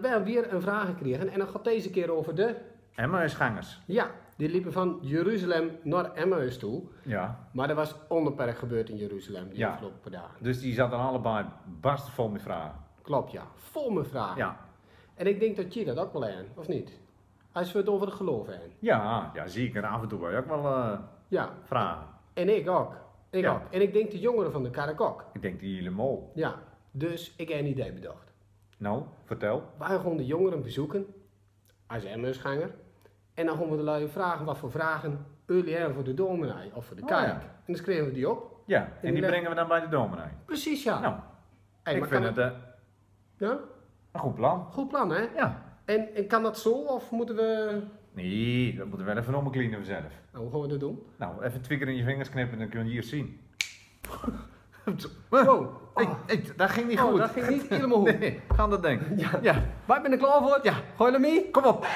We hebben weer een vraag gekregen en dan gaat deze keer over de... Emmausgangers. Ja, die liepen van Jeruzalem naar Emmaus toe. Ja. Maar er was onbeperkt gebeurd in Jeruzalem die Ja. afgelopen dagen. Dus die zaten allebei barsten vol met vragen. Klopt, ja. Vol met vragen. Ja. En ik denk dat je dat ook wel aan, of niet? Als we het over het geloof hebben. Ja, ja zeker. Af en toe wel ook wel eh, Ja, vragen. en ik ook. Ik Ja. ook. En ik denk de jongeren van de kerk ook. Ik denk die helemaal. Ja, dus ik heb een idee bedacht. Nou, vertel. Wij gaan de jongeren bezoeken, als Emmausganger. En dan gaan we de lui vragen wat voor vragen jullie hebben voor de dominee of voor de Oh, kerk. ja. En dan schrijven we die op. Ja, en die brengen we dan bij de dominee. Precies, ja. Nou, Hey, ik vind het eh, Ja? een goed plan. Goed plan, hè? Ja. En, en kan dat zo of moeten we... Nee, dat moeten we wel even omklinen vanzelf. Nou, hoe gaan we dat doen? Nou, even twee keer in je vingers knippen, dan kun je hier zien. Wow. Hey, hey, dat ging niet Oh, goed. dat ging niet helemaal goed. Nee, gaan dat denken. Ja. ja. Wij zijn er klaar voor. Ja. Gooi je mee? Kom op.